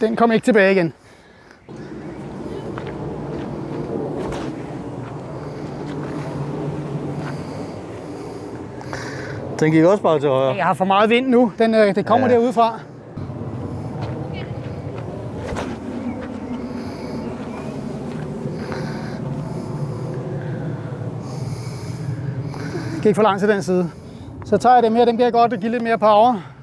Den kom ikke tilbage igen. Den gik også bare til højre. Jeg har for meget vind nu. Den, øh, det kommer Ja. Det gik for langt til den side. Så tager jeg dem her, dem kan jeg godt give lidt mere power.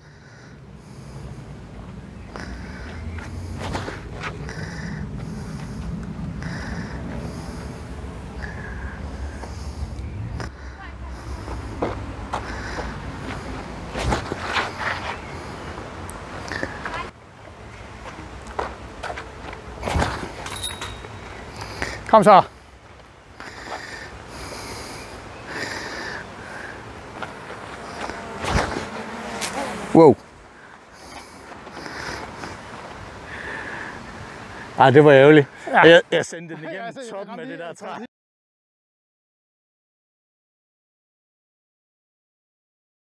Kom så. Wow. Ej, det var ærgerligt. Ja. Jeg, jeg sendte den igennem toppen af det der træ.